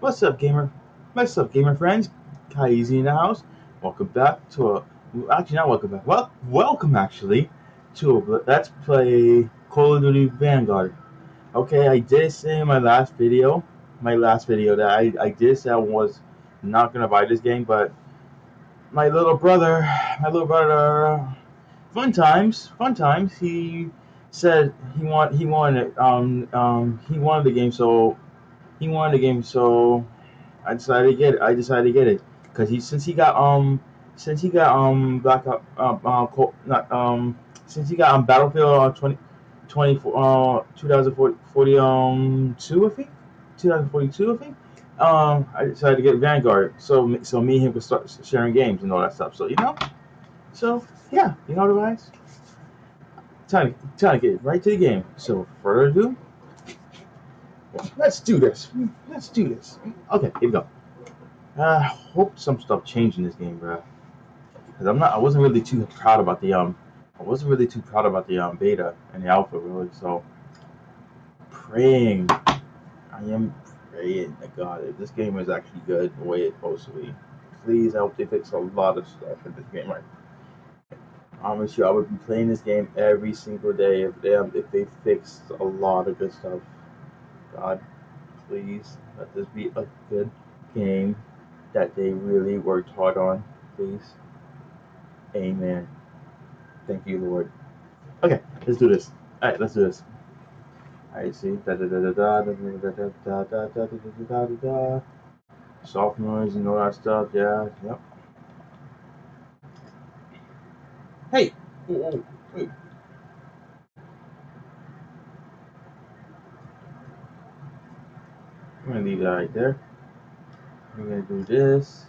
What's up, gamer? What's up, gamer friends? Kiyeasy in the house. Welcome back to a. Actually, not welcome back. Well, welcome actually to a Let's Play Call of Duty Vanguard. Okay, I did say in my last video, my last video that I, I did say I was not gonna buy this game, but my little brother, my little brother, fun times, fun times. He said he want he wanted um um he wanted the game, so he wanted the game, so I decided to get it. I decided to get it. Because he since he got um since he got um Black uh, uh, not um since he got um Battlefield uh, 20, 20 uh 2040 um two I think? 2042 I think? Um I decided to get Vanguard so so me and him could start sharing games and all that stuff. So you know? So yeah you know the guys time time to get right to the game. So further ado Let's do this. Let's do this. Okay, here we go. I hope some stuff changed in this game, bro. Cause I'm not. I wasn't really too proud about the um. I wasn't really too proud about the um beta and the alpha really. So praying. I am praying to God if this game is actually good the way it's supposed to be. Please, I hope they fix a lot of stuff in this game. Right. I promise you, I would be playing this game every single day if they if they fixed a lot of good stuff. God, please let this be a good game that they really worked hard on, please. Amen. Thank you, Lord. Okay, let's do this. All right, let's do this. Right, see, da da da da da da da da da da da da da da. Soft noise and all that stuff. Yeah, yep. Hey, gonna leave that right there. We're gonna do this.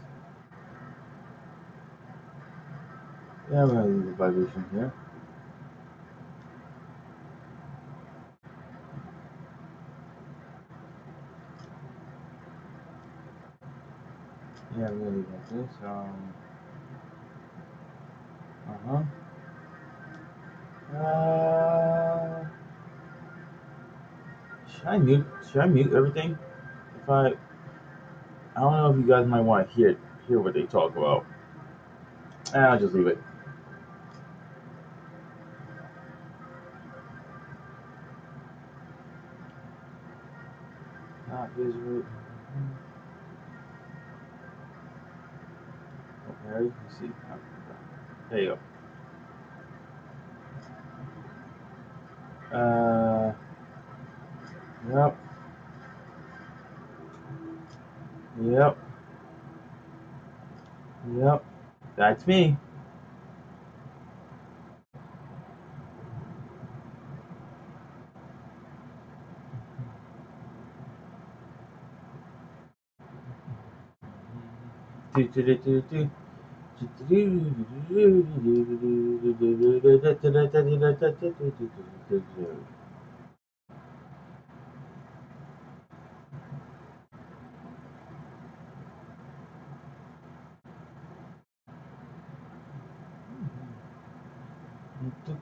Yeah, I'm gonna leave the vibration here. Yeah, I'm gonna leave this. Um. Uh huh. Uh. Should I mute? Should I mute everything? If I, don't know if you guys might want to hear hear what they talk about. And I'll just leave it. Not visual. Okay, you see. There you go. Uh, yep. Yep. Yep. That's me. Do, do, do, do, do.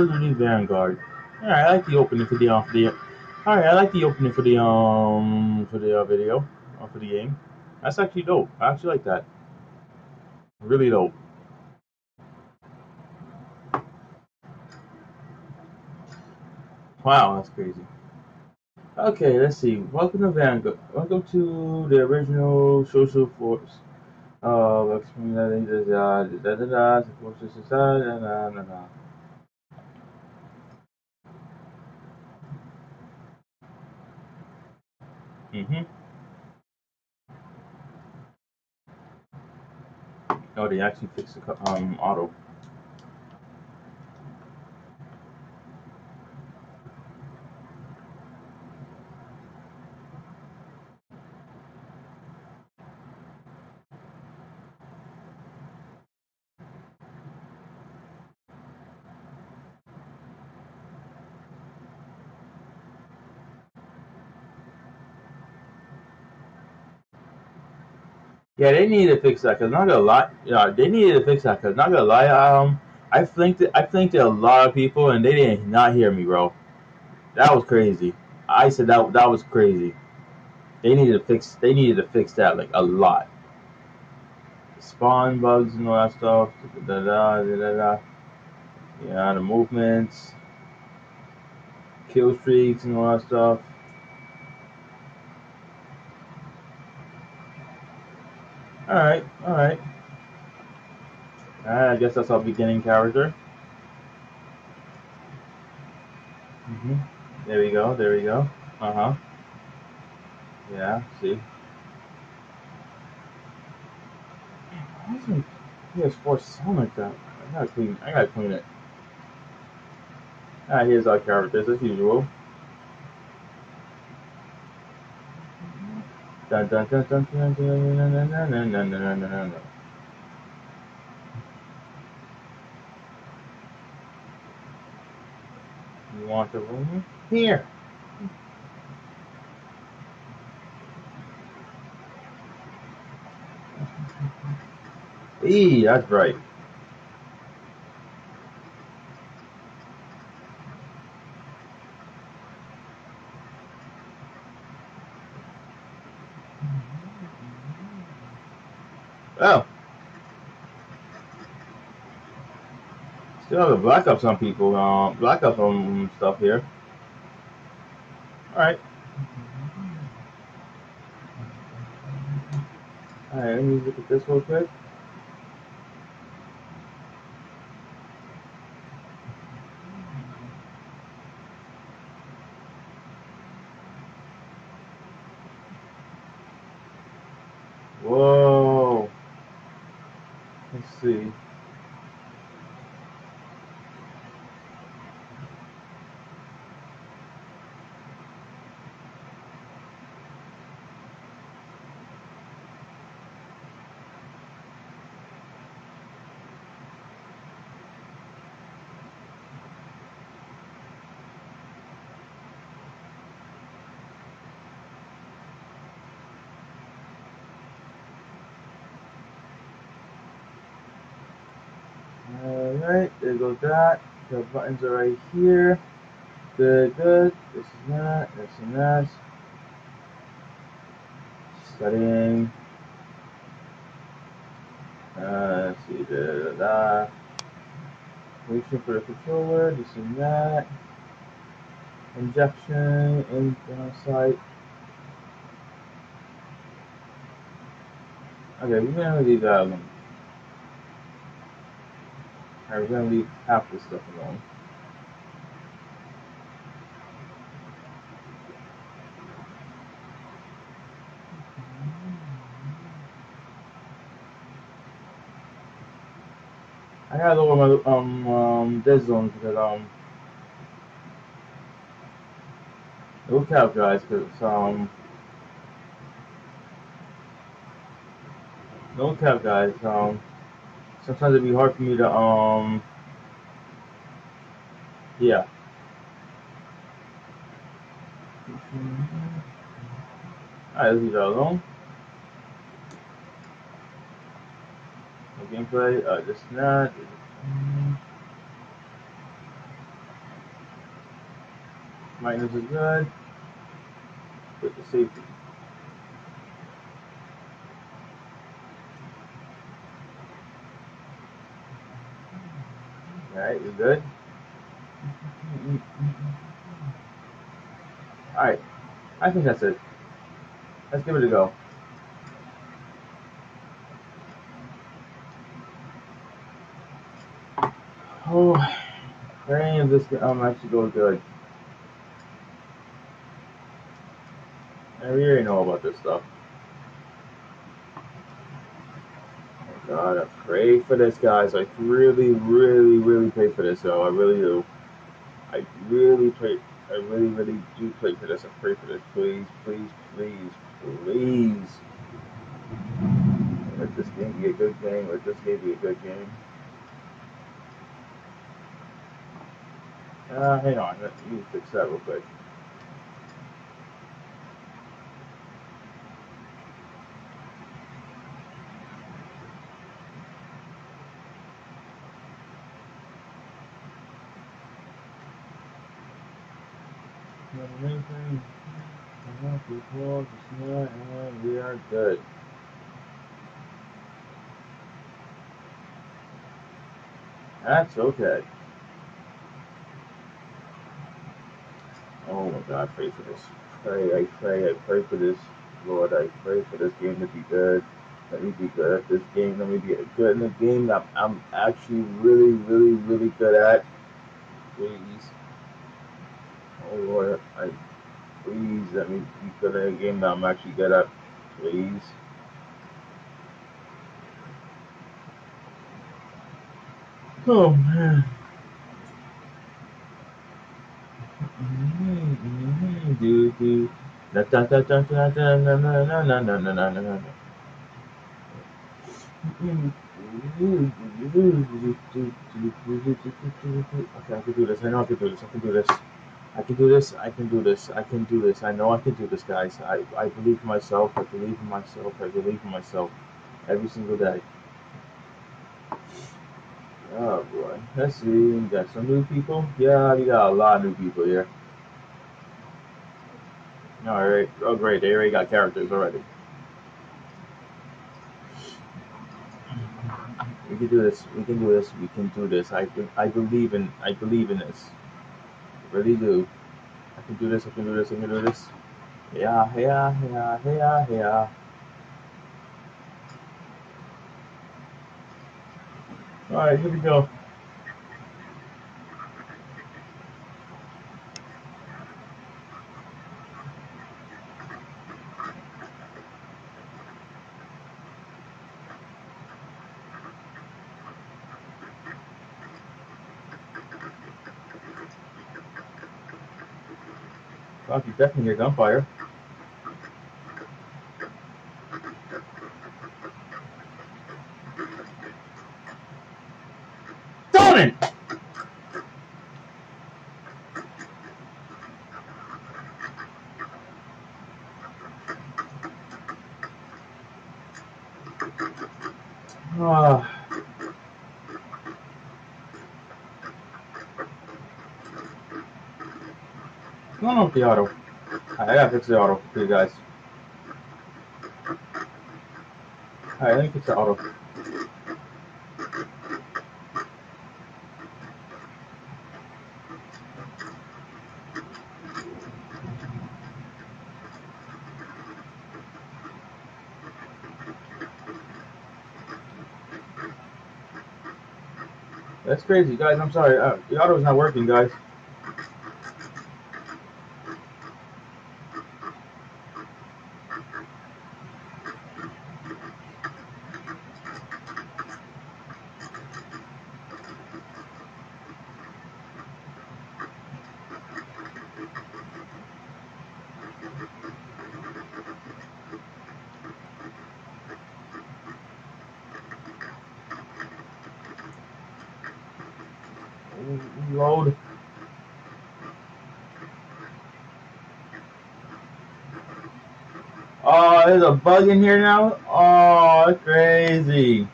Oh, Looney Vanguard. Alright, I like the opening for the uh, for the. Alright, I like the opening for the um for the uh, video, uh, for the game. That's actually dope. I actually like that. Really dope. Wow, that's crazy. Okay, let's see. Welcome to Vanguard. Welcome to the original social force. Uh, let's da da da da da da da da. Mm-hmm. Oh, they actually fixed the um, auto. Yeah, they needed to fix that. Cause not gonna lie, yeah, they needed to fix that. Cause not gonna lie, um, I flinked it. I flinked it a lot of people, and they did not hear me, bro. That was crazy. I said that that was crazy. They needed to fix. They needed to fix that like a lot. Spawn bugs and all that stuff. Da da da da da. Yeah, the movements, kill streaks and all that stuff. All right, all right. I guess that's our beginning character. hmm There we go. There we go. Uh huh. Yeah. See. Why my PS4 sound like that? I gotta clean. I gotta clean it. Ah, here's our characters as usual. You want the room? Here. Eee, that's right. Oh. A black up some people, uh, black up some stuff here. Alright. Alright, let me look at this real quick. Whoa. Let's see. Alright, there goes that. The buttons are right here. Good, good. This is that. This and that. Setting. Uh, let's see. Da, da, da. Waiting for the controller. This and that. Injection. In site. Okay, we're gonna leave that alone. We're gonna leave half this stuff alone. I gotta lower my um um dead zones because um look out guys because um no cap guys um sometimes it'd be hard for me to um yeah alright let's leave that alone no gameplay uh just not Minus is good. Put the safety. Alright, you're good. Alright, I think that's it. Let's give it a go. Oh, praying if this um actually goes good. We already know about this stuff. I pray for this, guys. I really, really, really pray for this, though. I really do. I really pray. I really, really do pray for this. I pray for this. Please, please, please, please. Let this game be a good game. Let this game be a good game. Uh, hang on. Let me fix that real quick. And we are good. That's okay. Oh my God, pray for this. Pray, I pray, I pray for this. Lord, I pray for this game to be good. Let me be good at this game. Let me be good in the game that I'm actually really, really, really good at. Please. Oh Lord, I please let me be good at a game that I'm actually good at. Please. Oh man. Do do. Da da da da da da na na na na na na na na na. Okay, I can do this. I know I can do this. I can do this. I can do this. I can do this. I can do this. I know I can do this, guys. I, I believe in myself. I believe in myself. I believe in myself every single day. Oh boy. Let's see. We got some new people. Yeah, we got a lot of new people here. Alright. Oh great, they already got characters already. We can do this. We can do this. We can do this. I I believe in I believe in this. Really do. I can do this. I can do this. I can do this. Yeah, yeah, yeah, yeah, yeah. All right, here we go. definitely your gunfire. Ah. No, no, the auto. I gotta fix the auto for you guys. Alright, let me fix the auto. That's crazy, guys. I'm sorry. Uh, the auto is not working, guys. Load. Oh, there's a bug in here now? Oh, that's crazy.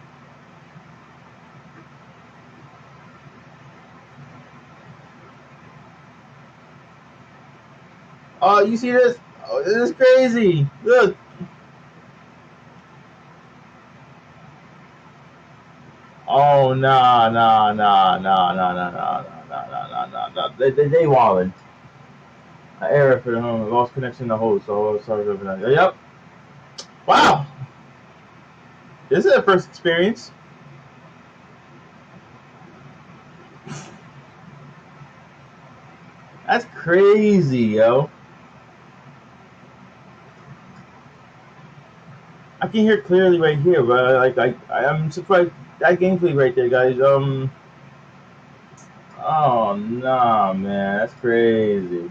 Oh, you see this? Oh, this is crazy. Look. Oh, nah, nah, nah, nah, nah, nah, nah, nah, nah, nah, nah, nah. They, they, they walling. Uh, error for the home. Lost connection to host. So, sorry. Yep. Wow. This is a first experience. That's crazy, yo. I can hear clearly right here, but like I, I'm surprised that gameplay right there, guys. Um. Oh nah, man, that's crazy.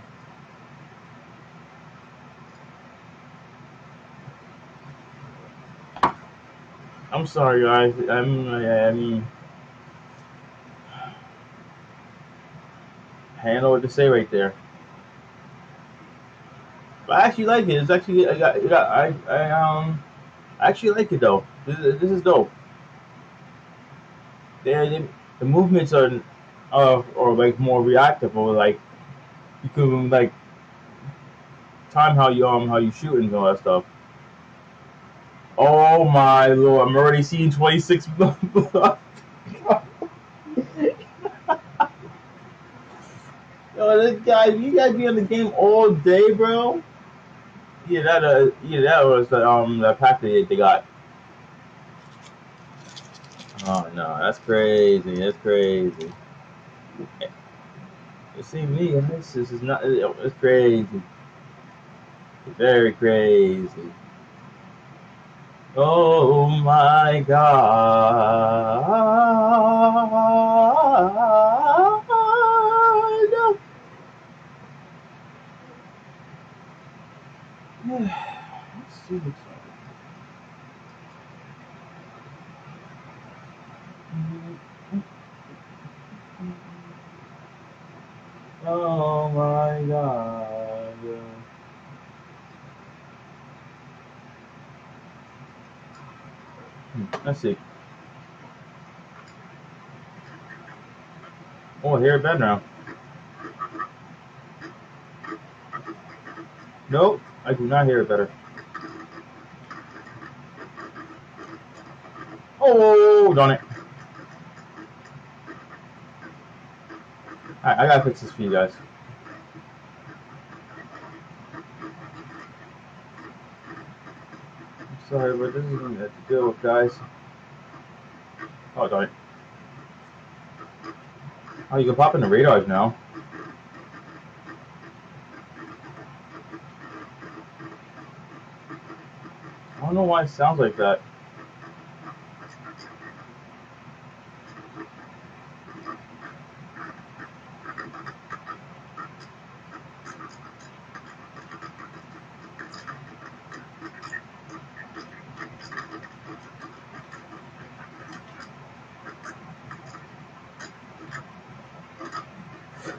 I'm sorry, guys. I'm. I mean, I don't know what to say right there. But I actually like it. It's actually I got, I got I, I um I actually like it though. This is, this is dope. They, the movements are uh or like more reactive or like you can like time how you um how you shoot and all that stuff. Oh my lord! I'm already seeing 26. Yo, this guy, you gotta be in the game all day, bro. Yeah, that uh, yeah, that was the um the pack that they got. Oh no, that's crazy. That's crazy. You see me, this is not. It's crazy. Very crazy. Oh my God. Let's see what's up. Oh my god. Hmm, Let's see. Oh, here bed now. Nope, I do not hear it better. Oh, darn it. Alright, I gotta fix this for you guys. Sorry, but this is gonna have to deal with, guys. Oh, it. Oh, you can pop in the radars now. I don't know why it sounds like that.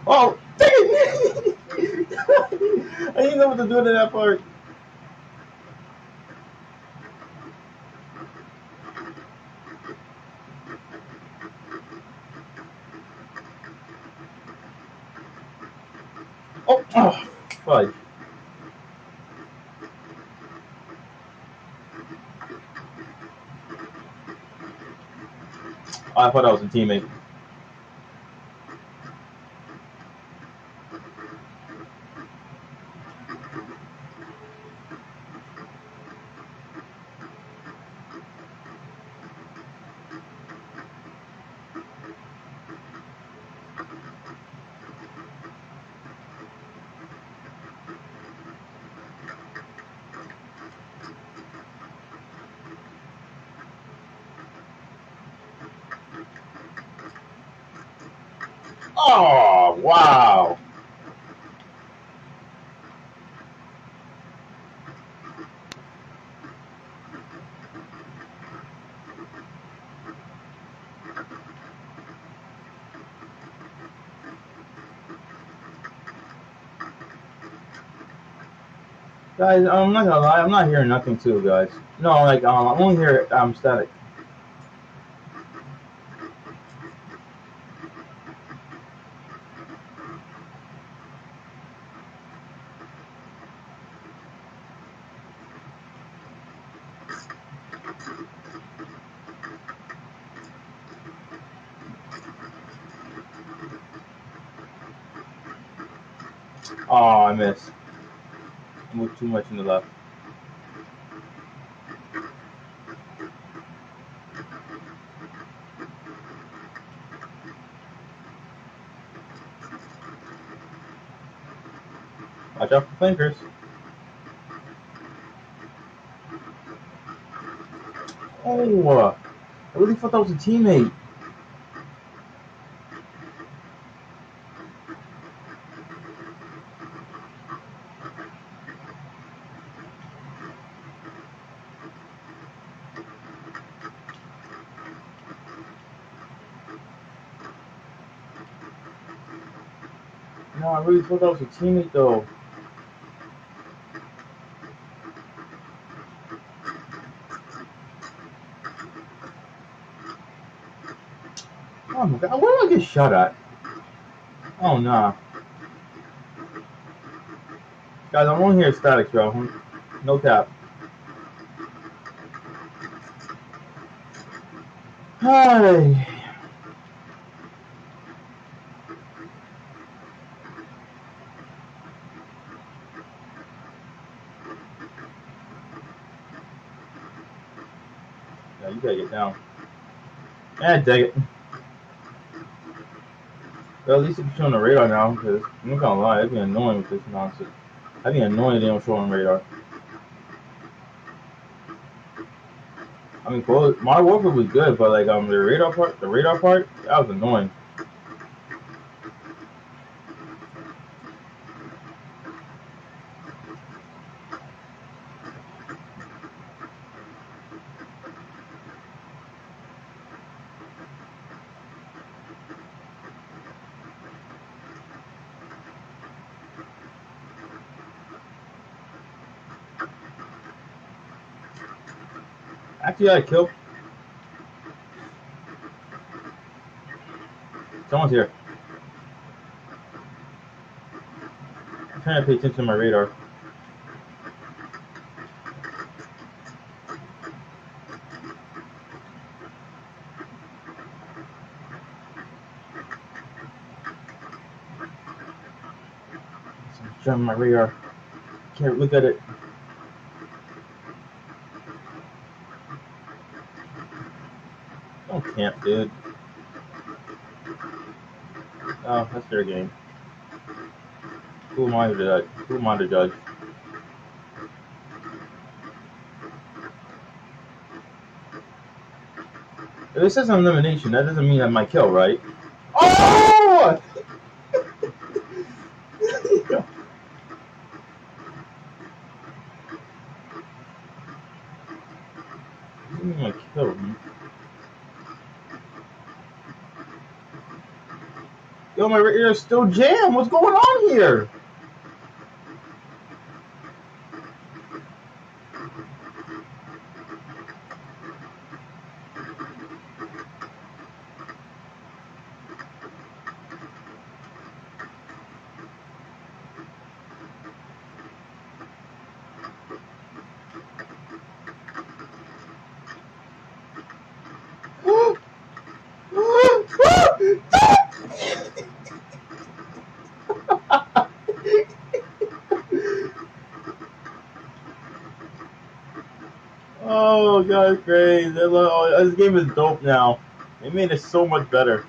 Oh, dang it! I didn't know what to that part. Oh, oh. Oh, I thought I was a teammate. Oh, wow. Guys, I'm not gonna lie, I'm not hearing nothing too, guys. No, like, um, I only hear um, static. Oh, I missed. Moved too much in the left. Watch out for flankers. Oh, I really thought that was a teammate. Teammate though. Oh my god, where did I get shot at? Oh no. Guys, I'm only here static, bro. No cap. Hi. Yeah. Eh, dang it. Well, at least it's showing the radar now, because I'm not gonna lie, it'd be annoying with this nonsense. I'd be annoying if they don't show on radar. I mean, Modern Warfare was good, but like um, the radar part, the radar part, that was annoying. Actually, I killed. Someone's here. I'm trying to pay attention to my radar. I'm trying my radar. Can't look at it. Camp, dude. Oh, that's their game. Who am I to judge? Who am I to judge? If it says elimination, that doesn't mean I might kill, right? Oh! my kill. My ear is still jammed. What's going on here? Oh, God, crazy. This game is dope now. They made it so much better.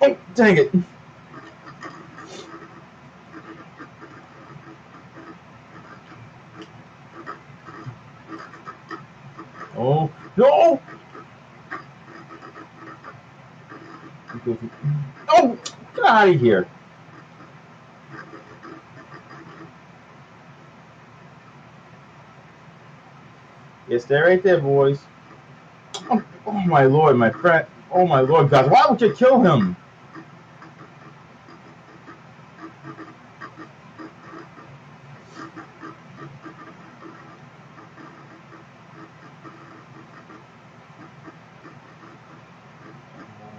Oh, dang it. Oh, no! Oh, get out of here. Right there, boys. Oh, oh, my lord, my friend. Oh my lord, guys. Why would you kill him?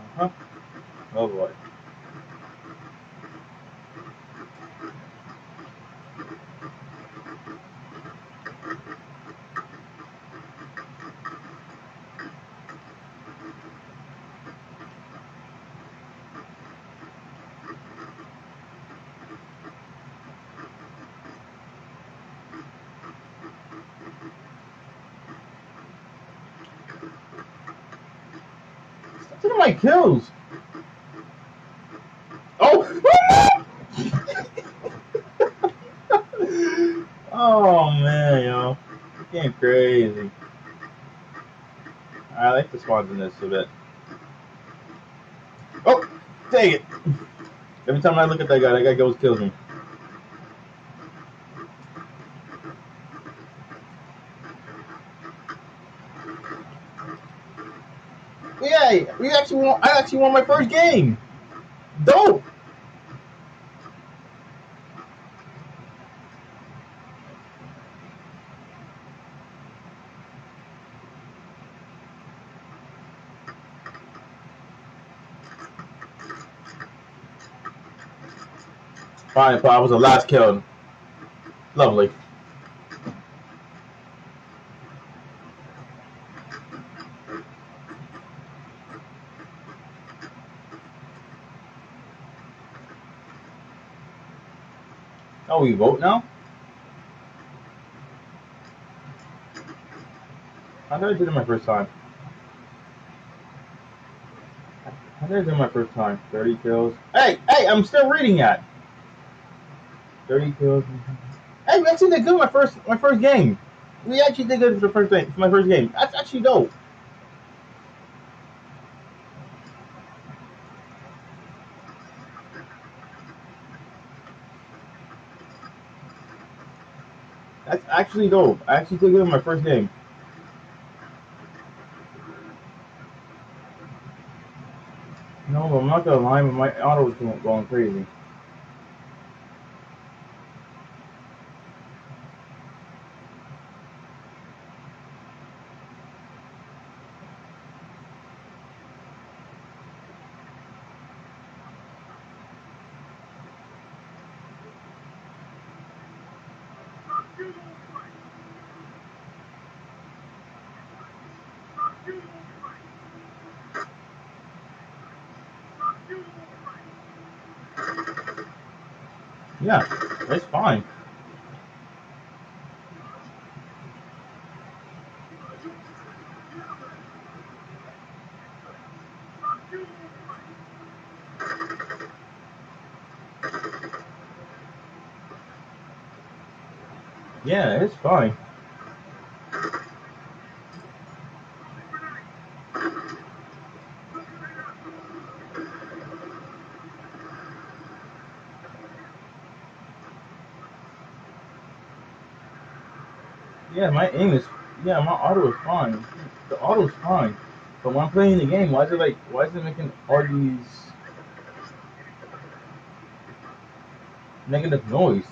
Uh-huh. Oh boy. Look at my kills. Oh! Oh man, yo. Game crazy. I like the spawns in this a bit. Oh! Dang it! Every time I look at that guy, that guy goes kills me. Yay! We actually won. I actually won my first game. Dope. Fine, but I was the last killed. Lovely. We vote now? Did I do it my first time? Did I do it my first time? 30 kills. Hey, hey, I'm still reading that. 30 kills. Hey, we actually did good my first my first game. We actually did good for the first game for my first game. That's actually dope. That's actually dope. I actually did good in my first game. No, I'm not gonna lie, my auto was going crazy. Yeah, it's fine. Yeah, it's fine. Yeah, my aim is yeah, my auto is fine. The auto is fine. But when I'm playing the game, why is it like why is it making all these negative noise?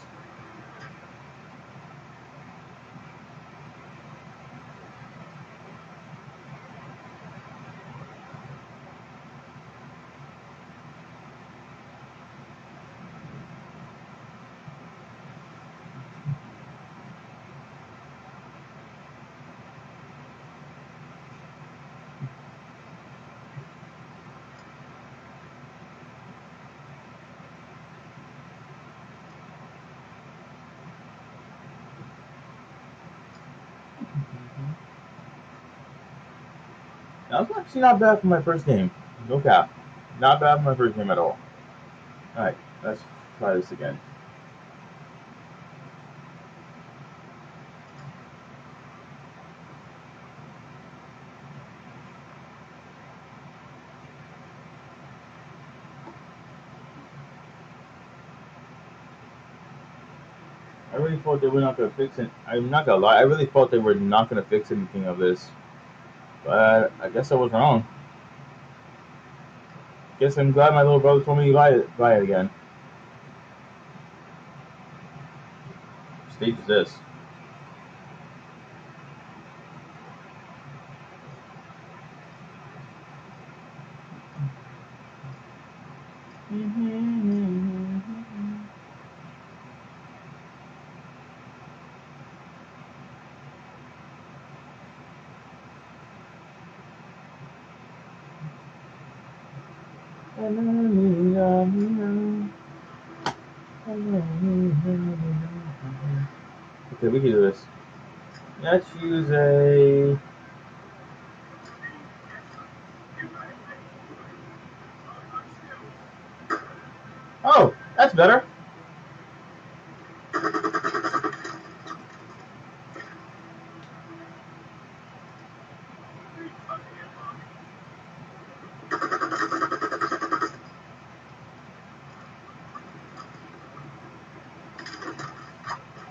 That was actually not bad for my first game. No cap. Not bad for my first game at all. Alright, let's try this again. I really thought they were not gonna fix it. I'm not gonna lie, I really thought they were not gonna fix anything of this. But I guess I was wrong. Guess I'm glad my little brother told me to buy it, again. What stage is this? Okay, we can do this. Let's use a. Oh, that's better.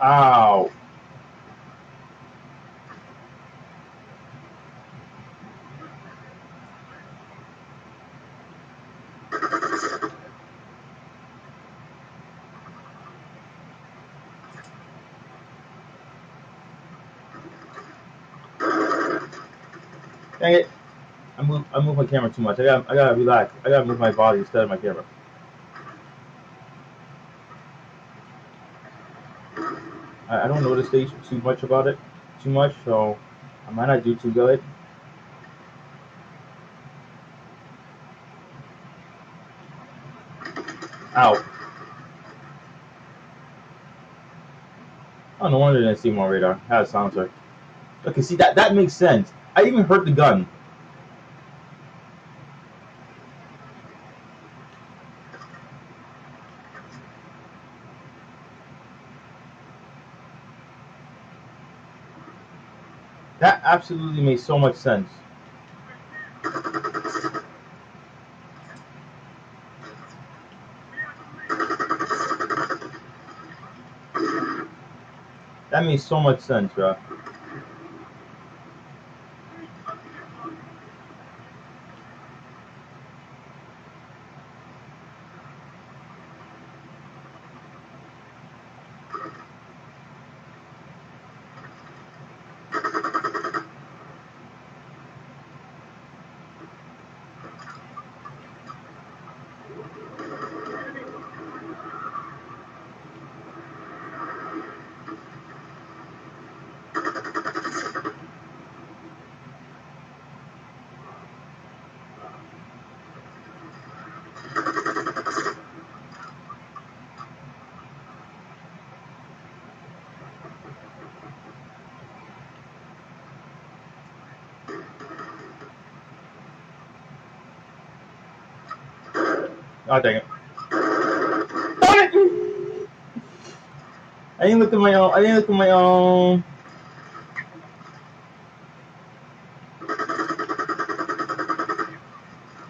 Ow. Dang it. I move my camera too much. I gotta I gotta relax. I gotta move my body instead of my camera. I, I don't know the stage too much about it too much, so I might not do too good. Ow. Oh, no wonder I didn't see on radar. Had a silencer. Okay, see that that makes sense. I even heard the gun. That absolutely makes so much sense. That makes so much sense, bro. Oh dang it. I didn't look at my own I didn't look at my own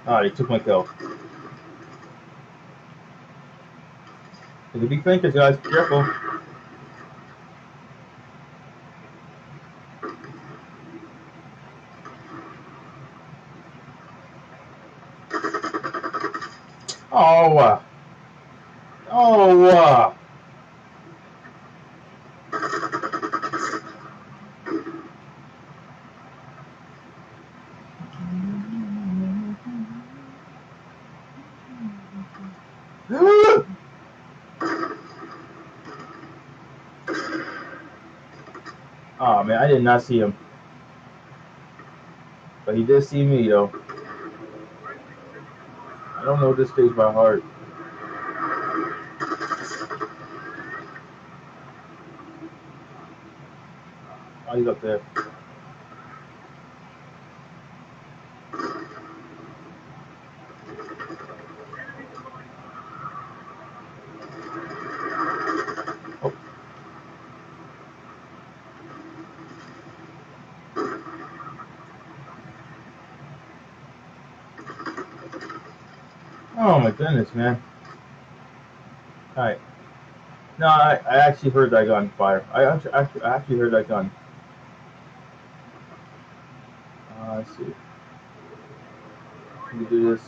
Ah, they took my kill. There's a big guys. Careful. Oh. uh, Oh. Oh man, I did not see him. But he did see me though. I don't know this stage by heart. Oh, he's up there. Goodness, man. Alright. No, I, I actually heard that gun fire. I actually, actually, I actually heard that gun. Uh, let's see. Me do this.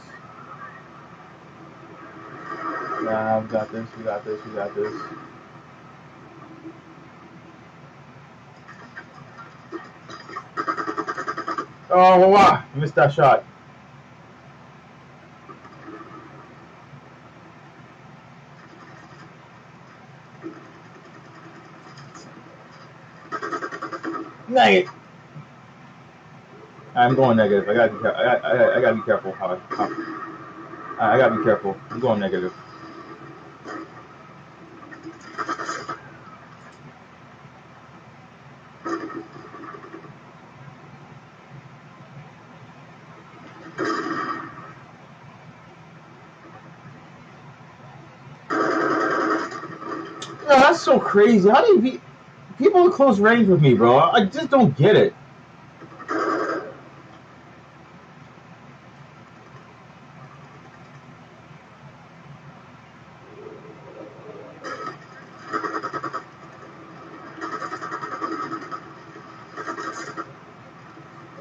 Yeah, we got this, we got this, we got this. Oh, wow, missed that shot. Dang it. I'm going negative. I gotta be, care- I, I, I, I gotta be careful. How, how, I gotta be careful. I'm going negative. Yeah, that's so crazy. How do you be people at close range with me, bro? I just don't get it.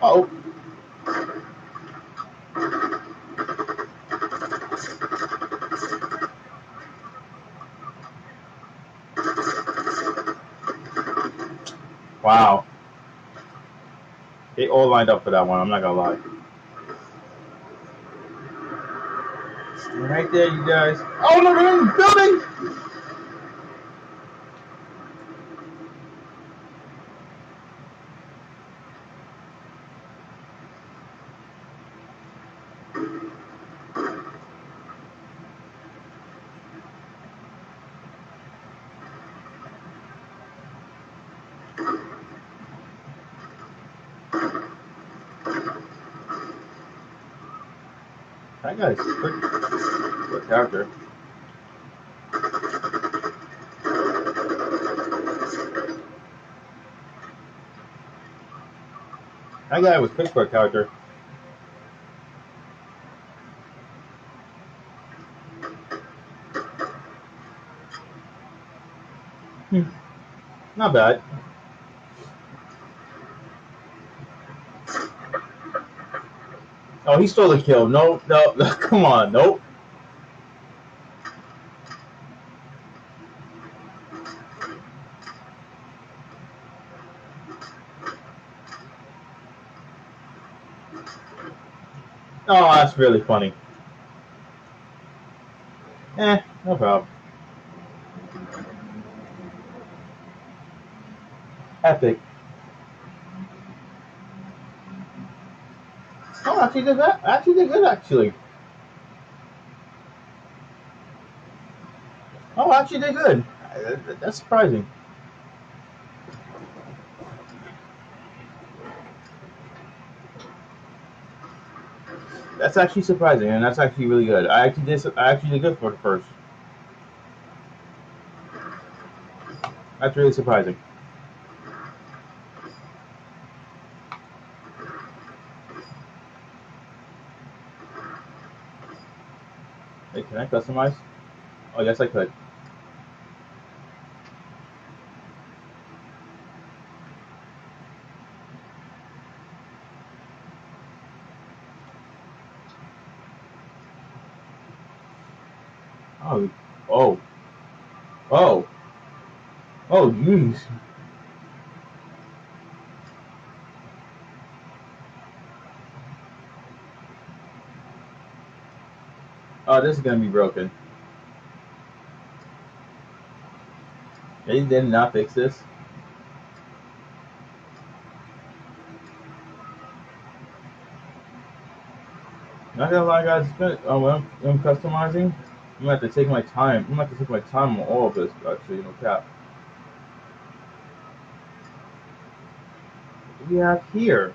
Wow. Lined up for that one, I'm not gonna lie. Right there, you guys. Oh, no, they're in the building! That guy's pretty good character. That guy was Pittsburgh character. Hmm. Not bad. He stole the kill. No, no, come on, nope. Oh, that's really funny. Eh, no problem. Epic. Actually did that. Actually did good, actually. Oh, actually did good. Uh, that's surprising. That's actually surprising, and that's actually really good. I actually did. I actually did good for the first. That's really surprising. Wait, can I customize? Oh, yes, I could. Oh, oh, oh, oh, jeez. Oh, this is gonna be broken. They did not fix this. Not gonna lie, guys. Uh, when I'm, when I'm customizing, I'm gonna have to take my time. I'm gonna have to take my time on all of this, actually, no cap. What do we have here?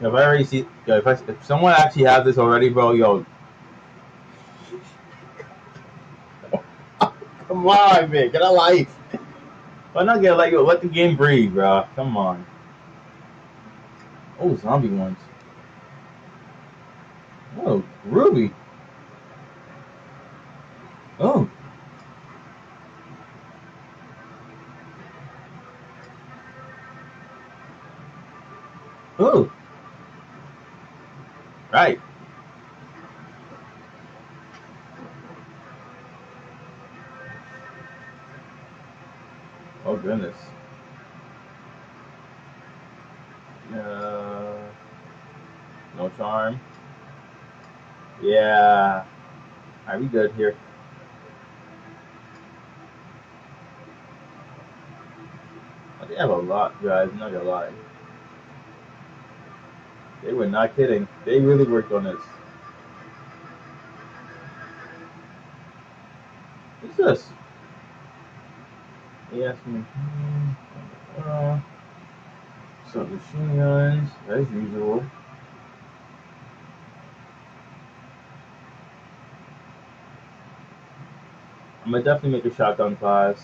If I already see, yo, if, I, if someone actually has this already, bro, yo, come on, man, get a life. Why not get like, yo, let the game breathe, bro. Come on. Oh, zombie ones. Oh, Ruby. Oh. Oh. Right. Oh goodness. Uh, no charm. Yeah. Are we good here? They have a lot, guys. I'm not gonna lie. They were not kidding. They really worked on this. What's this? Yes, uh, some machine guns, as usual. I'm gonna definitely make a shotgun class.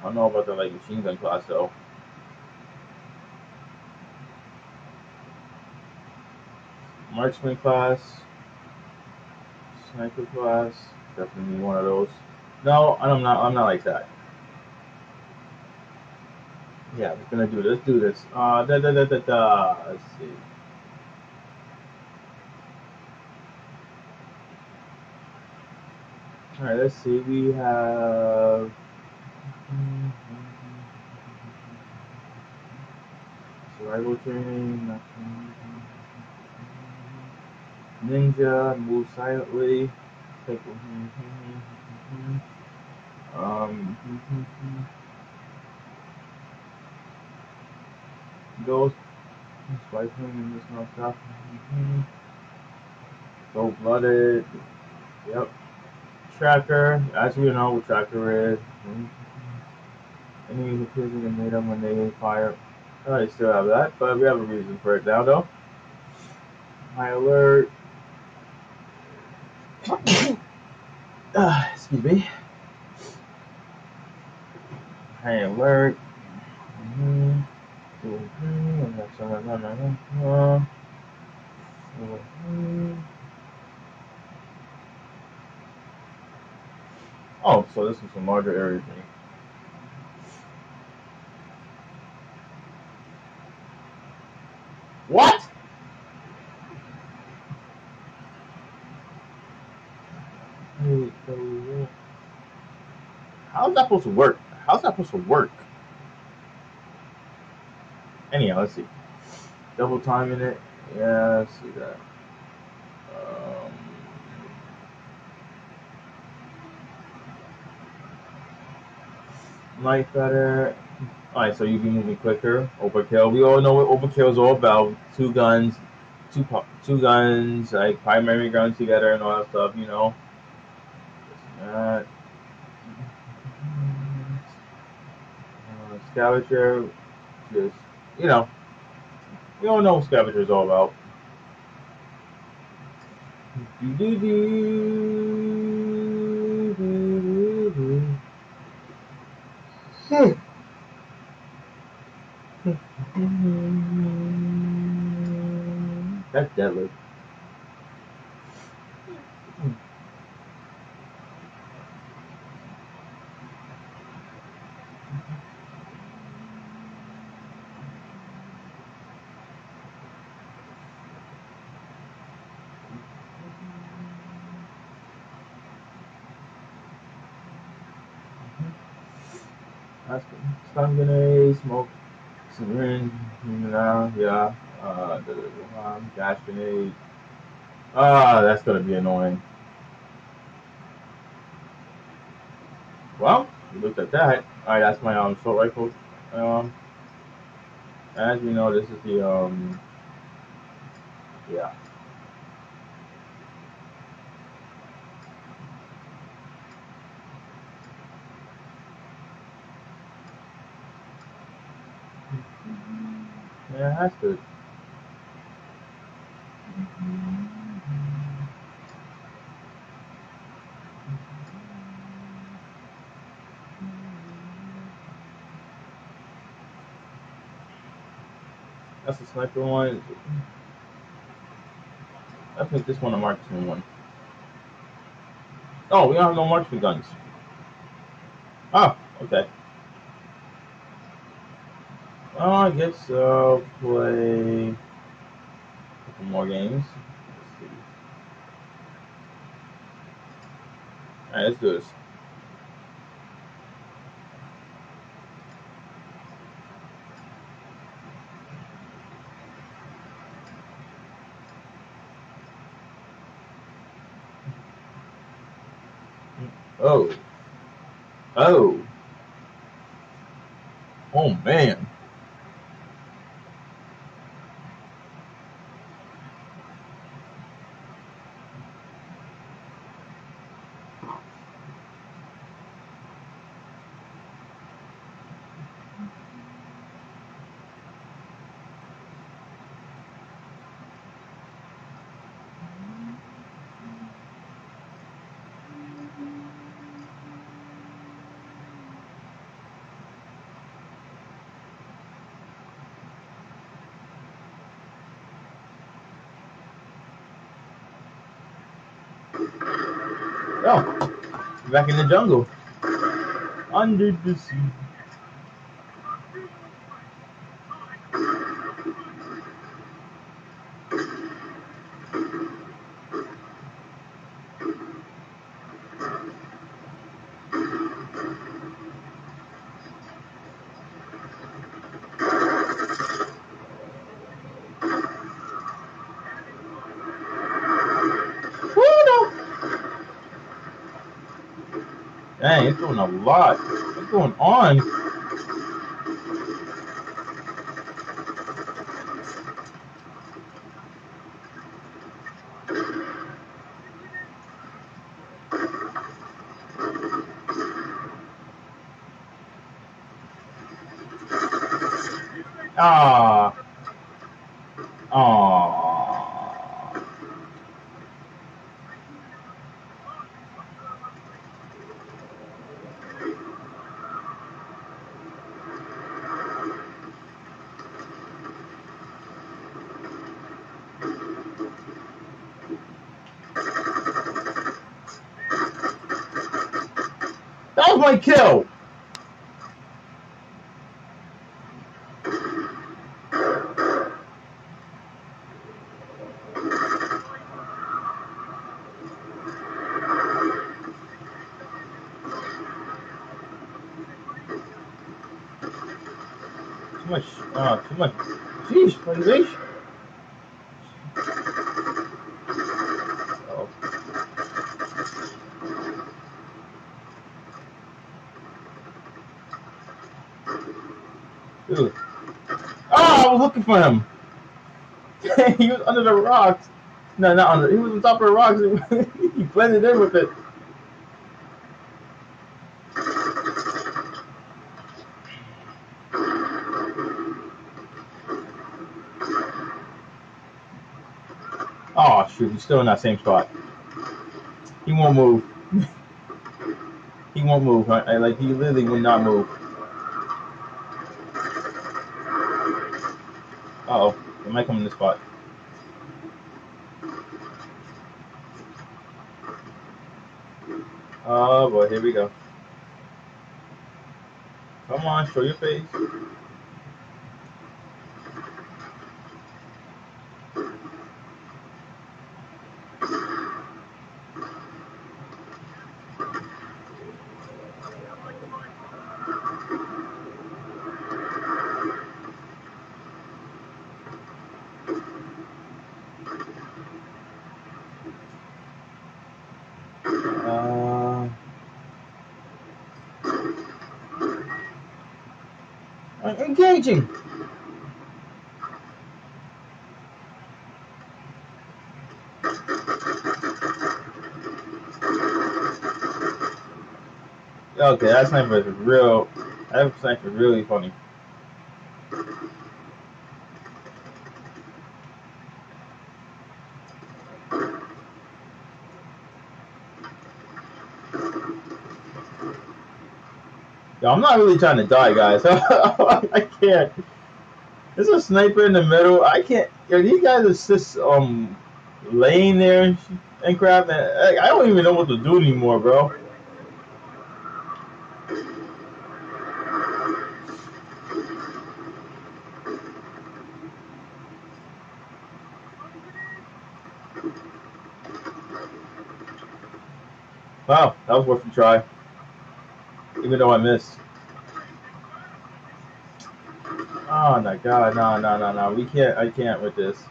I don't know about the like machine gun class though. Marksman class, sniper class, definitely need one of those. No, I'm not. I'm not like that. Yeah, we're gonna do this. Let's do this. Uh, da da da da da. Let's see. Alright, let's see. We have. Survival training. Ninja, move silently. Take um, ghost, swiping and this no stuff. Cold blooded. Yep. Tracker. As we know what tracker is. Enemies appears the made up when they fire. I still have that, but we have a reason for it now though. My alert. uh, excuse me. High alert. Mm-hmm. Oh, so this is some larger area thing. What? How's that supposed to work? How's that supposed to work? Anyhow, let's see. Double time in it. Yeah, see that. Light better. Alright, so you be moving quicker. Overkill. We all know what overkill is all about. Two guns, two two guns, like primary guns together and all that stuff, you know. Uh, scavenger, just you know, we all know what scavenger is all about. Do, do, do, hmm. That's deadly. That's good. Stun grenade, smoke syringe, yeah, yeah. Uh, the, um, gas grenade. Ah, that's gonna be annoying. Well, we looked at that. Alright, that's my um assault rifle. Um, as you know, this is the um, yeah. Yeah, that's good. Sniper one. I think this one a marksman one. Oh, we don't have no marksman guns. Oh, okay. Oh, I guess I'll play a couple more games. Let's see. Alright, let's do this. Oh. Oh. Oh man. Oh, back in the jungle. Under the sea. Dang, it's doing a lot. What's going on? Ah. Ah. That was my kill. Too much, uh, too much. Jeez, PlayStation. Oh. Dude. Oh, I was looking for him. he was under the rocks. No, not under. He was on top of the rocks. he blended in with it. Oh shoot, he's still in that same spot. He won't move. he won't move. I, like he literally will not move. Uh oh, this spot. Oh boy, here we go. Come on, show your face. Uh, Okay, that sniper is real. That sniper really funny. I'm not really trying to die, guys. I can't. There's a sniper in the middle. I can't. Yo, these guys are just um laying there and, crap. And I I don't even know what to do anymore, bro. Wow, that was worth a try. Even though I missed. Oh my god, no, no, no, no. We can't, I can't with this.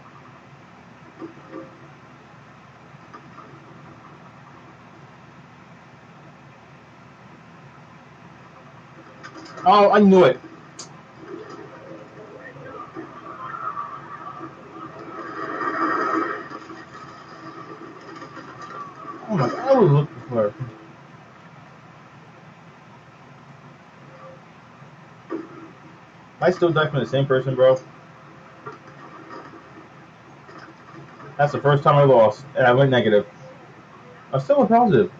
Oh, I knew it. Oh my god, I was looking for it. I still die from the same person, bro. That's the first time I lost, and I went negative. I'm still went positive.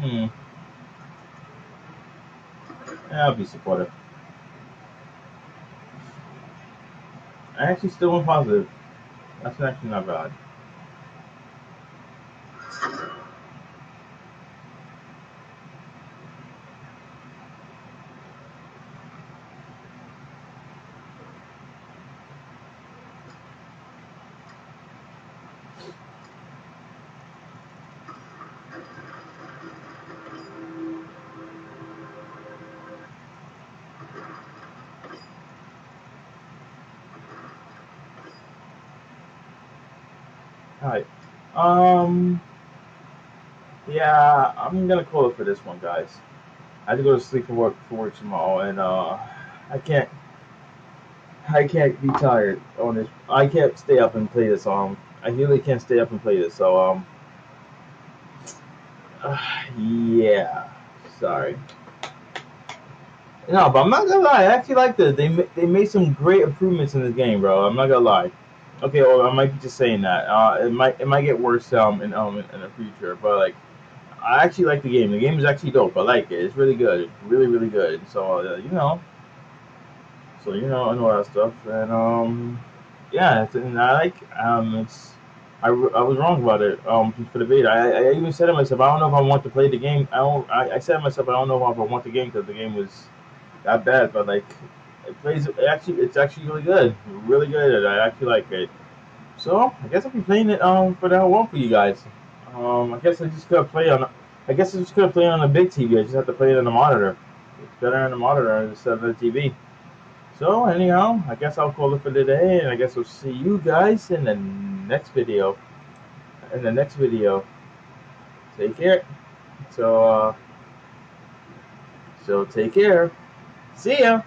Hmm. Be supportive. I actually still went positive. That's actually not bad. Alright. Um. Yeah, I'm gonna call it for this one, guys. I have to go to sleep for work for work tomorrow, and uh, I can't. I can't be tired on this. I can't stay up and play this. Um, I really can't stay up and play this. So um. Uh, yeah. Sorry. No, but I'm not gonna lie. I actually like this. They they made some great improvements in this game, bro. I'm not gonna lie. Okay, well, I might be just saying that. Uh, it might it might get worse um in um in the future, but like I actually like the game. The game is actually dope. I like it. It's really good. It's really really good. So uh, you know, so you know and all that stuff, and um yeah, and I like um it's. I, I was wrong about it um for the beta. I, I even said to myself, I don't know if I want to play the game. I don't. I, I said to myself, I don't know if I want the game because the game was that bad, but like it plays it actually it's actually really good, really good. I actually like it. So I guess I'll be playing it um for that one for you guys. Um, I guess I just gotta play on. I guess I just gotta play on a big TV. I just have to play it on the monitor. It's better on the monitor instead of the TV. So anyhow, I guess I'll call it for today, and I guess we'll see you guys in the next video. In the next video. Take care. So uh, so take care. See ya.